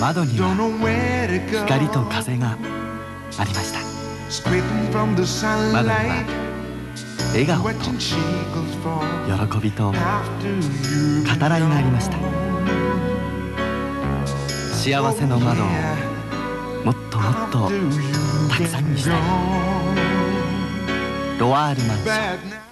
窓には光と風がありました。窓には笑顔と喜びと語らいがありました。幸せの窓をもっともっとたくさんにしたい。ロワールマンション。